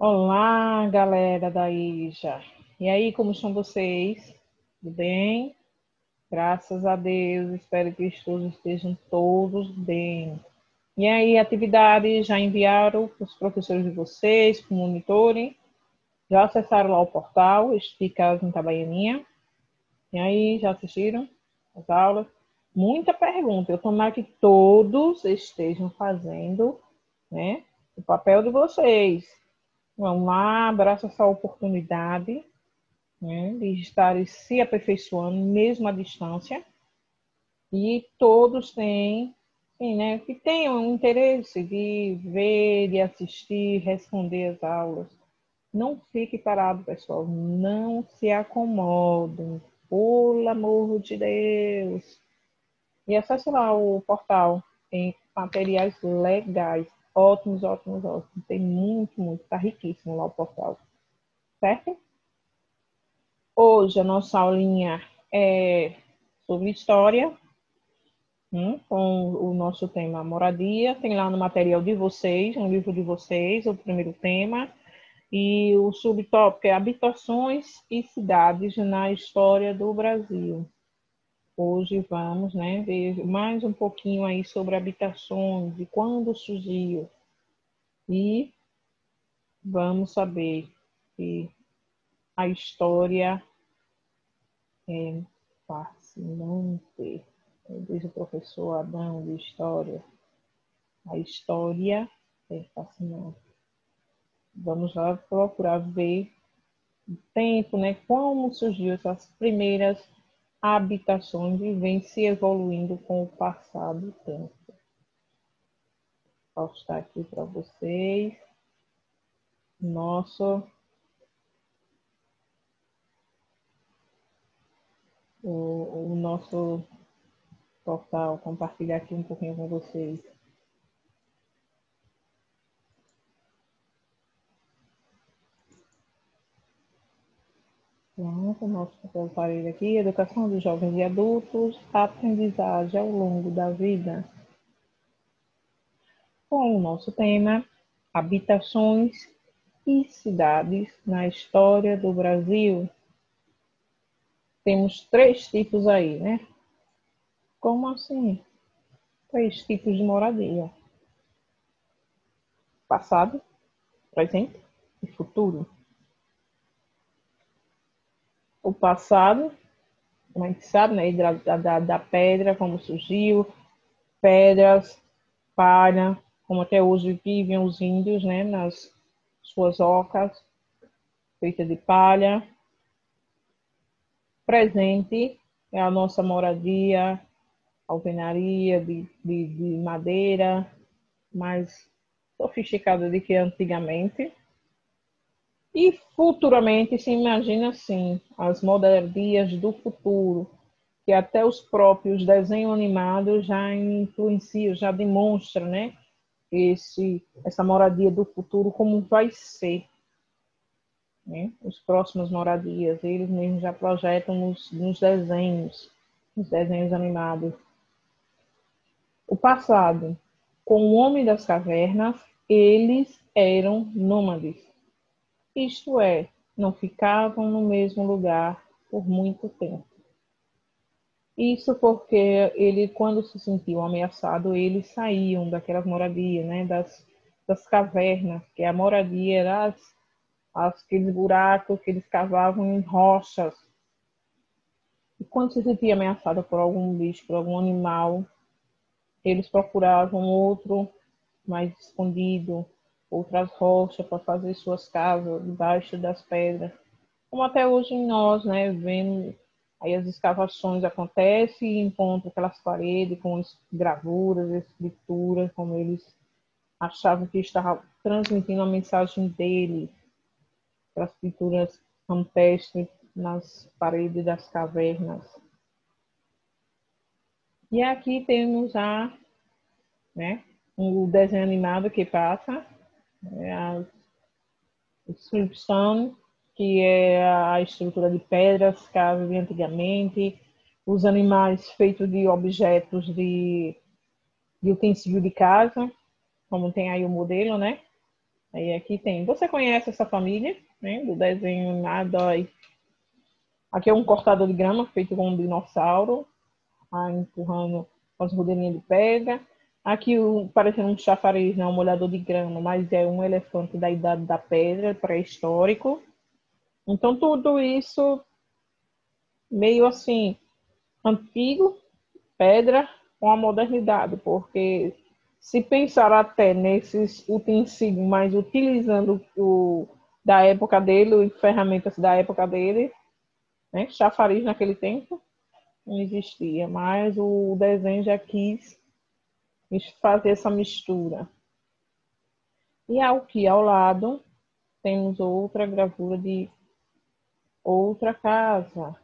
Olá, galera da IJA. E aí, como estão vocês? Tudo bem? Graças a Deus, espero que todos estejam todos bem. E aí, atividades já enviaram para os professores de vocês, para o monitorem? Já acessaram lá o portal, Esticas em Itabaianinha? E aí, já assistiram as aulas? Muita pergunta. Eu tomara que todos estejam fazendo né, o papel de vocês. Vamos lá, abraça essa oportunidade né, de estarem se aperfeiçoando, mesmo à distância. E todos têm, sim, né, que tenham interesse de ver, de assistir, responder as aulas. Não fique parado, pessoal. Não se acomodem. Pelo amor de Deus. E acesse lá o portal. Tem materiais legais. Ótimos, ótimos, ótimos. Tem muito, muito. Está riquíssimo lá o portal. Certo? Hoje a nossa aulinha é sobre história, hum, com o nosso tema moradia. Tem lá no material de vocês, no livro de vocês, o primeiro tema. E o subtópico é habitações e cidades na história do Brasil. Hoje vamos né, ver mais um pouquinho aí sobre habitações, de quando surgiu. E vamos saber que a história é fascinante. Diz o professor Adão de História. A história é fascinante. Vamos lá procurar ver o tempo, né? Como surgiu essas primeiras habitações e vem se evoluindo com o passar do tempo. Vou postar aqui para vocês. Nosso o, o nosso portal, compartilhar aqui um pouquinho com vocês. Pronto, nosso aparelho aqui, educação dos jovens e adultos, aprendizagem ao longo da vida. Com o nosso tema, habitações e cidades na história do Brasil. Temos três tipos aí, né? Como assim? Três tipos de moradia. Passado, presente e futuro o passado, como a gente sabe, né, da, da, da pedra, como surgiu, pedras, palha, como até hoje vivem os índios, né, nas suas ocas, feitas de palha. Presente é a nossa moradia, alvenaria de, de, de madeira, mais sofisticada do que antigamente. E futuramente se imagina assim, as modernias do futuro, que até os próprios desenhos animados já influenciam, já demonstram, né? Esse, essa moradia do futuro, como vai ser. Né? Os próximos moradias, eles mesmos já projetam nos, nos desenhos, nos desenhos animados. O passado, com o homem das cavernas, eles eram nômades isto é, não ficavam no mesmo lugar por muito tempo. Isso porque ele, quando se sentiu ameaçado, eles saíam daquelas moradias, né, das, das cavernas, que a moradia era as, aqueles buracos que eles cavavam em rochas. E quando se sentia ameaçado por algum bicho, por algum animal, eles procuravam outro mais escondido, outras rochas para fazer suas casas debaixo das pedras. Como até hoje nós, né, vendo aí as escavações acontecem e encontram aquelas paredes com gravuras, escrituras, como eles achavam que estava transmitindo a mensagem dele. Aquelas pinturas campestres nas paredes das cavernas. E aqui temos a, né, o desenho animado que passa é a Slipstone, que é a estrutura de pedras que havia antigamente, os animais feitos de objetos de, de utensílio de casa, como tem aí o modelo, né? Aí aqui tem. Você conhece essa família, né? Do desenho Nadói. Aqui é um cortador de grama feito com um dinossauro, ah, empurrando as rodeirinhas de pedra. Aqui parecendo um chafariz, não, um molhador de grama, mas é um elefante da idade da pedra, pré-histórico. Então tudo isso meio assim antigo, pedra com a modernidade, porque se pensar até nesses utensílios, mas utilizando o da época dele, ferramentas da época dele, né? Chafariz naquele tempo não existia, mas o desenho já quis fazer essa mistura. E aqui ao lado temos outra gravura de outra casa.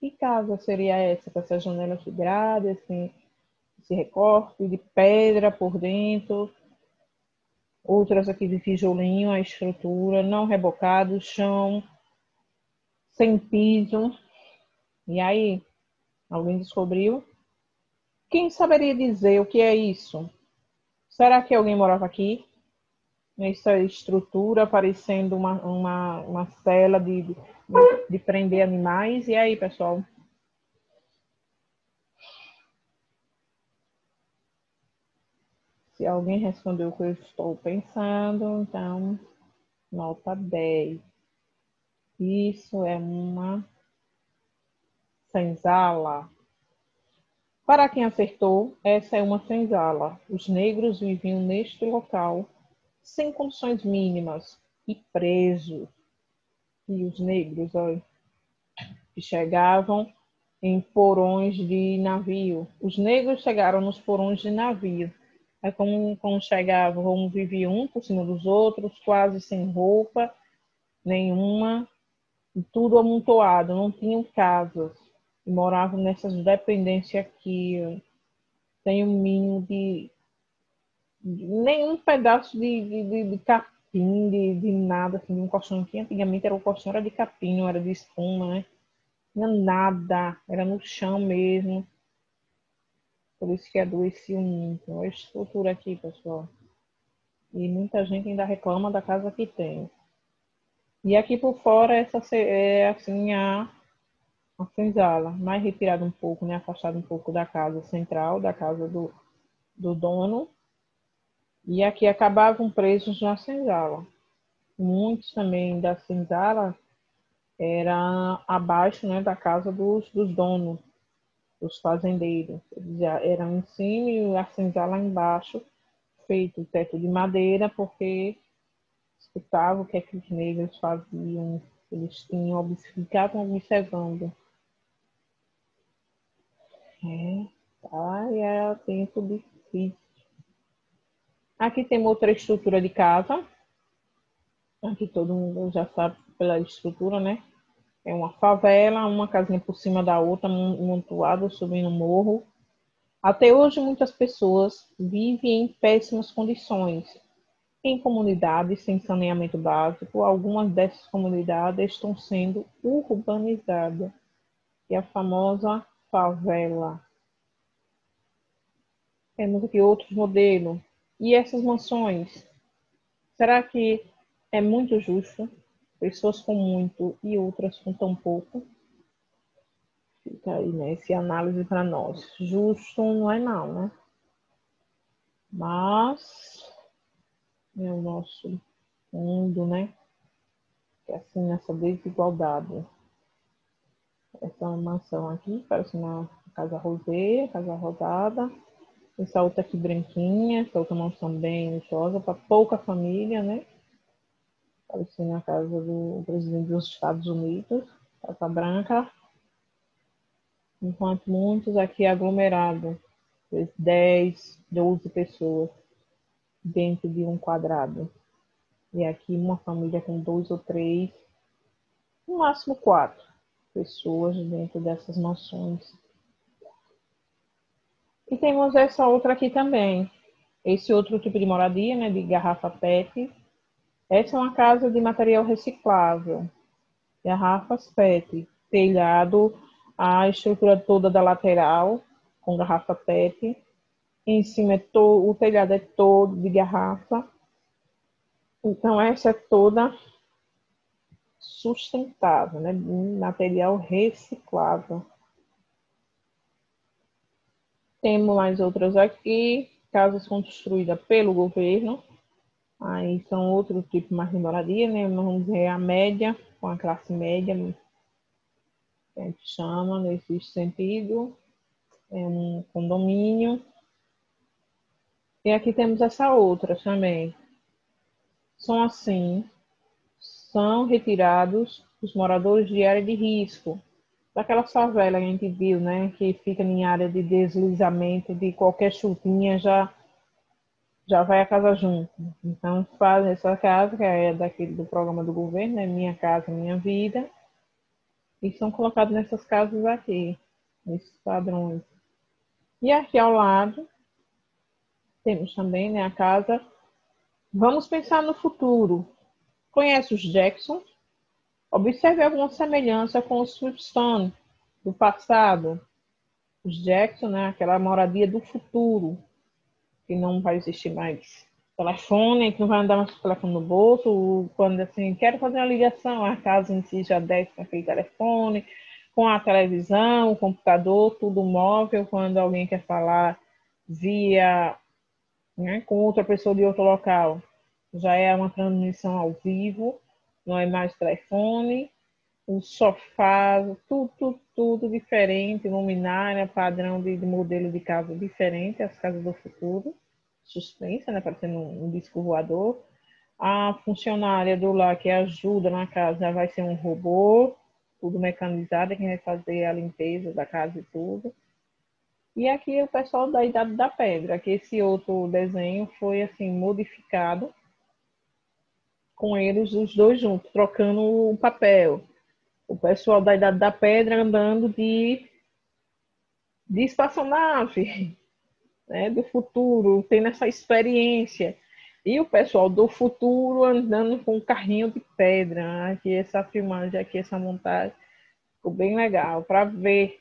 Que casa seria essa? Com essas janelas grade, assim, esse recorte de pedra por dentro, outras aqui de tijolinho, a estrutura, não rebocado, chão, sem piso. E aí, alguém descobriu? Quem saberia dizer o que é isso? Será que alguém morava aqui? Nessa estrutura, parecendo uma, uma, uma cela de, de, de prender animais. E aí, pessoal? Se alguém respondeu o que eu estou pensando, então, nota 10. Isso é uma senzala. Para quem acertou, essa é uma senzala. Os negros viviam neste local sem condições mínimas e presos. E os negros, olha, que chegavam em porões de navio. Os negros chegaram nos porões de navio Aí como, como chegavam, viviam um por cima dos outros, quase sem roupa nenhuma, e tudo amontoado, não tinham casas. Moravam nessas dependências aqui, sem um mínimo de, de nenhum pedaço de, de, de, capim, de, de nada, assim, de um colchão que antigamente era o colchão era de capim, não era de espuma, né? Não nada, era no chão mesmo. Por isso que adoeceu muito. Olha a estrutura aqui, pessoal. E muita gente ainda reclama da casa que tem. E aqui por fora, essa é assim a, a senzala, mais retirada um pouco, né? Afastada um pouco da casa central, da casa do, do dono. E aqui acabavam presos na senzala. Muitos também da senzala era abaixo né, da casa dos, dos donos os fazendeiros. Eles eram em cima e a cinza lá embaixo, feito teto de madeira, porque escutavam o que, é que os negros faziam, eles tinham, ficavam observando. É, e era tempo difícil. Aqui tem outra estrutura de casa. Aqui todo mundo já sabe pela estrutura, né? É uma favela, uma casinha por cima da outra, montuada, subindo um morro. Até hoje, muitas pessoas vivem em péssimas condições. Em comunidades sem saneamento básico, algumas dessas comunidades estão sendo urbanizadas. E a famosa favela. Temos aqui outros modelos. E essas mansões? Será que é muito justo pessoas com muito e outras com tão pouco. Fica aí, né? Essa análise para nós. Justo não é não, né? Mas é o nosso mundo, né? Que é assim nessa desigualdade. Essa mansão aqui, parece uma casa roseira, casa rodada. Essa outra aqui branquinha, essa outra mansão bem luxuosa, para pouca família, né? Apareci na casa do presidente dos Estados Unidos, Casa Branca, enquanto muitos aqui aglomerados, 10, 12 pessoas dentro de um quadrado. E aqui uma família com dois ou três, no máximo quatro pessoas dentro dessas mansões. E temos essa outra aqui também. Esse outro tipo de moradia, né, de garrafa PET, essa é uma casa de material reciclável, garrafas PET, telhado, a estrutura toda da lateral com garrafa PET. Em cima é to, o telhado é todo de garrafa. Então, essa é toda sustentável, né? material reciclável. Temos mais outras aqui, casas construídas pelo governo. Aí são outro tipo mais de moradia, né? Vamos dizer a média, com a classe média, que a gente chama nesse sentido. É um condomínio. E aqui temos essa outra também. São assim, são retirados os moradores de área de risco, daquela favela que a gente viu, né, que fica em área de deslizamento, de qualquer chuvinha já já vai a casa junto. Então fazem essa casa, que é daquele do programa do governo, né, Minha Casa Minha Vida, e são colocados nessas casas aqui, nesses padrões. E aqui ao lado temos também né, a casa. Vamos pensar no futuro. Conhece os Jackson? Observe alguma semelhança com os Swiftstone do passado. Os Jackson, né, aquela moradia do futuro, que não vai existir mais telefone, que não vai andar mais com o telefone no bolso, quando assim, quero fazer uma ligação, a casa em si já desce com aquele telefone, com a televisão, o computador, tudo móvel, quando alguém quer falar via né, com outra pessoa de outro local, já é uma transmissão ao vivo não é mais telefone, o sofá, tudo, tudo, tudo diferente, luminária, padrão de, de, modelo de casa diferente, as casas do futuro, suspensa, né, parecendo um, um disco voador. A funcionária do lar que ajuda na casa vai ser um robô, tudo mecanizado, quem vai fazer a limpeza da casa e tudo. E aqui o pessoal da Idade da Pedra, que esse outro desenho foi assim modificado com eles os dois juntos, trocando o papel. O pessoal da Idade da Pedra andando de, de espaçonave, né, do futuro, tendo essa experiência. E o pessoal do futuro andando com um carrinho de pedra. Aqui essa filmagem, aqui essa montagem. Ficou bem legal para ver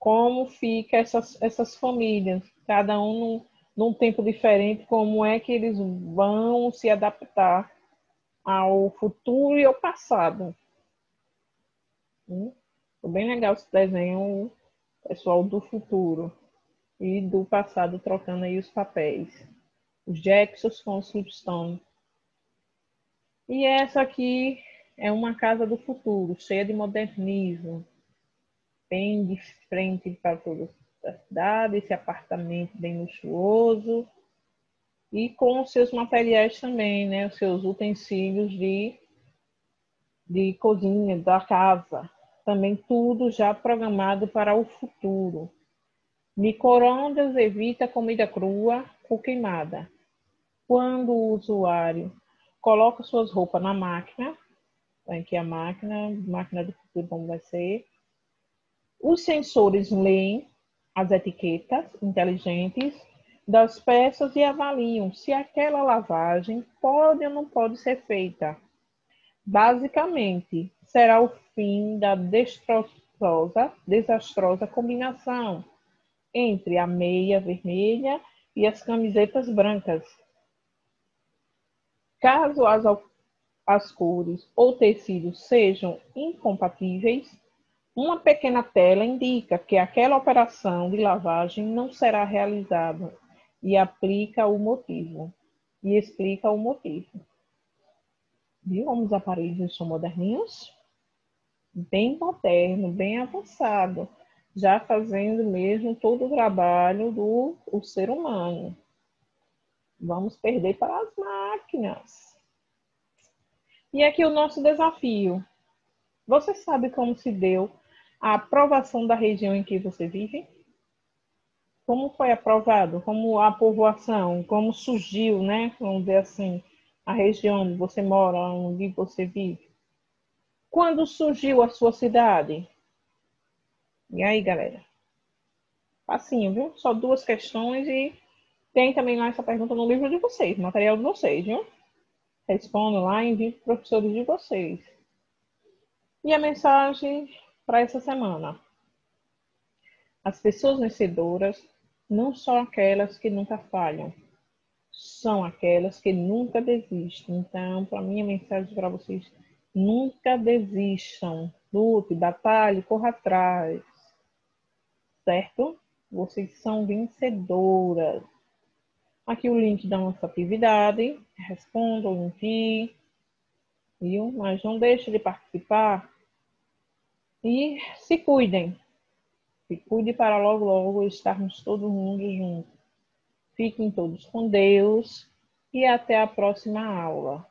como fica essas, essas famílias, cada um num, num tempo diferente, como é que eles vão se adaptar ao futuro e ao passado. Hum? bem legal esse desenho, pessoal do futuro e do passado trocando aí os papéis. Os Jacksons com os Flipstone. E essa aqui é uma casa do futuro, cheia de modernismo. Bem de frente para toda a cidade, esse apartamento bem luxuoso e com os seus materiais também, né? Os seus utensílios de, de cozinha, da casa. Também tudo já programado para o futuro. Microondas evita comida crua ou queimada. Quando o usuário coloca suas roupas na máquina, tá aqui a máquina, máquina do futuro como vai ser, os sensores leem as etiquetas inteligentes das peças e avaliam se aquela lavagem pode ou não pode ser feita. Basicamente, será o fim da desastrosa, desastrosa combinação entre a meia vermelha e as camisetas brancas. Caso as, as cores ou tecidos sejam incompatíveis, uma pequena tela indica que aquela operação de lavagem não será realizada e aplica o motivo. E explica o motivo. Viu como os aparelhos são moderninhos? Bem moderno, bem avançado, já fazendo mesmo todo o trabalho do o ser humano. Vamos perder para as máquinas. E aqui o nosso desafio. Você sabe como se deu a aprovação da região em que você vive? Como foi aprovado, como a povoação, como surgiu, né, vamos dizer assim, a região onde você mora, onde você vive. Quando surgiu a sua cidade? E aí, galera? Facinho, viu? Só duas questões e tem também lá essa pergunta no livro de vocês, material de vocês, viu? Respondo lá e envio para professores de vocês. E a mensagem para essa semana. As pessoas vencedoras não só aquelas que nunca falham, são aquelas que nunca desistem. Então, para mim, a mensagem para vocês: nunca desistam. Lute, batalhe, corra atrás. Certo? Vocês são vencedoras. Aqui o link da nossa atividade. Respondam, enviem. Viu? Mas não deixe de participar. E se cuidem. Se cuide para logo, logo estarmos todo mundo juntos. Fiquem todos com Deus e até a próxima aula.